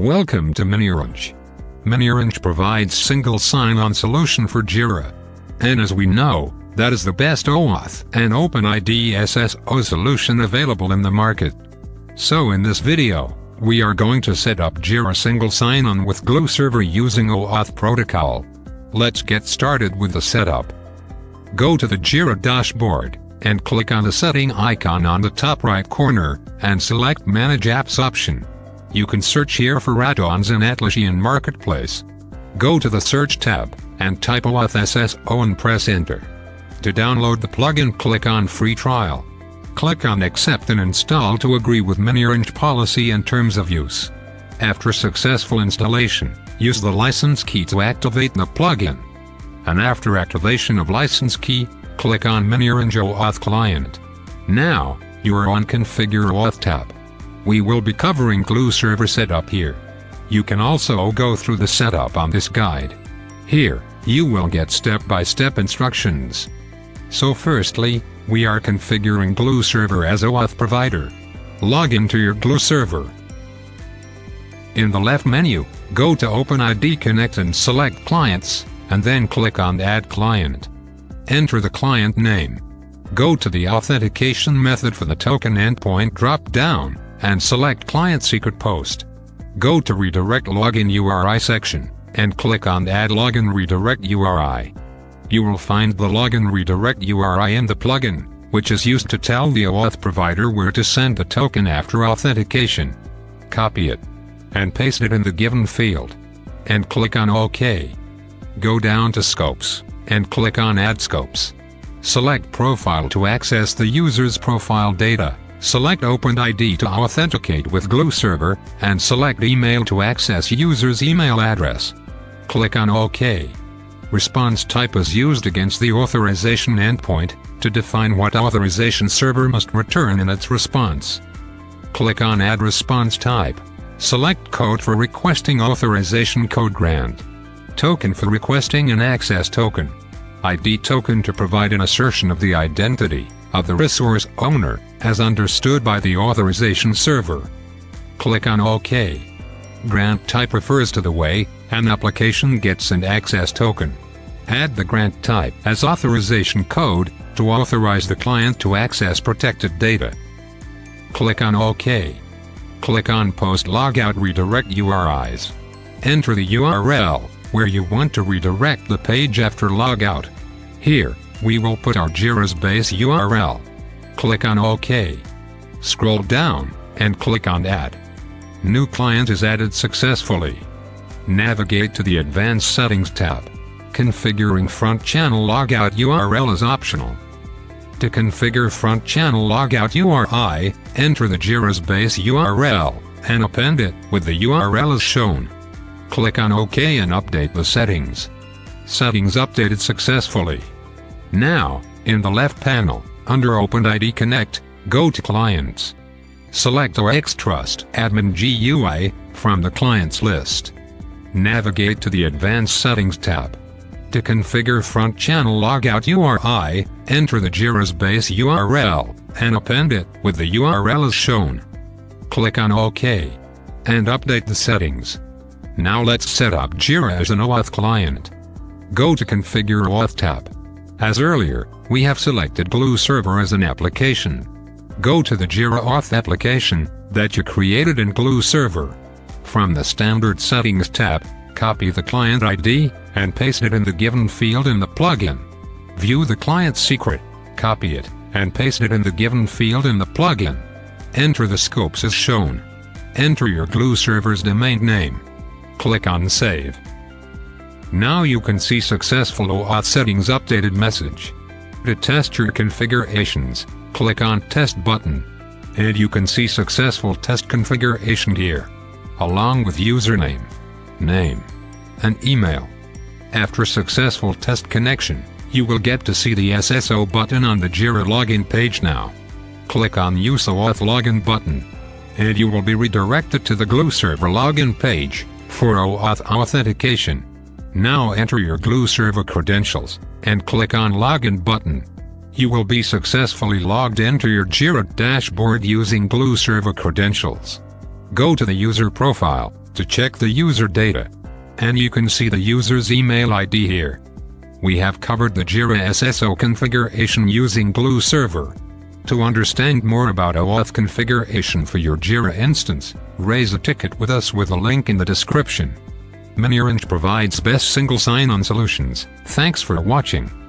Welcome to MiniOrange. MiniOrange provides single sign-on solution for Jira. And as we know, that is the best OAuth and OpenID SSO solution available in the market. So in this video, we are going to set up Jira single sign-on with Gluu server using OAuth protocol. Let's get started with the setup. Go to the Jira dashboard and click on the setting icon on the top right corner and select Manage Apps option. You can search here for add-ons in Atlassian Marketplace. Go to the Search tab and type OAuth and press Enter. To download the plugin click on Free Trial. Click on Accept and Install to agree with MiniOrange policy and terms of use. After successful installation, use the license key to activate the plugin. And after activation of license key, click on MiniOrange OAuth client. Now, you are on Configure OAuth tab. We will be covering Gluu server setup here. You can also go through the setup on this guide. Here, you will get step-by-step -step instructions. So firstly, we are configuring Gluu server as a OAuth provider. Log into your Gluu server. In the left menu, go to OpenID Connect and select Clients, and then click on Add Client. Enter the client name. Go to the authentication method for the token endpoint drop-down, and select Client Secret Post. Go to Redirect Login URI section, and click on Add Login Redirect URI. You will find the Login Redirect URI in the plugin, which is used to tell the OAuth provider where to send the token after authentication. Copy it, and paste it in the given field, and click on OK. Go down to Scopes, and click on Add Scopes. Select Profile to access the user's profile data. Select OpenID to authenticate with Gluu Server, and select Email to access user's email address. Click on OK. Response type is used against the authorization endpoint, to define what authorization server must return in its response. Click on Add Response Type. Select Code for requesting authorization code grant. Token for requesting an access token. ID token to provide an assertion of the identity of the resource owner, as understood by the authorization server. Click on OK. Grant type refers to the way an application gets an access token. Add the grant type as authorization code to authorize the client to access protected data. Click on OK. Click on Post Logout Redirect URIs. Enter the URL where you want to redirect the page after logout. Here, we will put our Jira's base URL. Click on OK. Scroll down, and click on Add. New client is added successfully. Navigate to the Advanced Settings tab. Configuring front channel logout URL is optional. To configure front channel logout URI, enter the Jira's base URL, and append it with the URL as shown. Click on OK and update the settings. Settings updated successfully. Now, in the left panel, under OpenID Connect, go to Clients. Select oxTrust Admin GUI from the Clients list. Navigate to the Advanced Settings tab. To configure front channel logout URI, enter the Jira's base URL and append it with the URL as shown. Click on OK and update the settings. Now let's set up Jira as an OAuth client. Go to Configure OAuth tab. As earlier, we have selected Gluu Server as an application. Go to the Jira Auth application that you created in Gluu Server. From the Standard Settings tab, copy the client ID and paste it in the given field in the plugin. View the client secret, copy it, and paste it in the given field in the plugin. Enter the scopes as shown. Enter your Gluu server's domain name. Click on Save. Now you can see successful OAuth settings updated message. To test your configurations, click on Test button. And you can see successful test configuration here. Along with username, name, and email. After successful test connection, you will get to see the SSO button on the Jira login page now. Click on Use OAuth login button. And you will be redirected to the Gluu server login page for OAuth authentication. Now enter your Gluu server credentials, and click on Login button. You will be successfully logged into your Jira dashboard using Gluu server credentials. Go to the user profile, to check the user data. And you can see the user's email ID here. We have covered the Jira SSO configuration using Gluu Server. To understand more about OAuth configuration for your Jira instance, raise a ticket with us with a link in the description. MiniOrange provides best single sign-on solutions. Thanks for watching.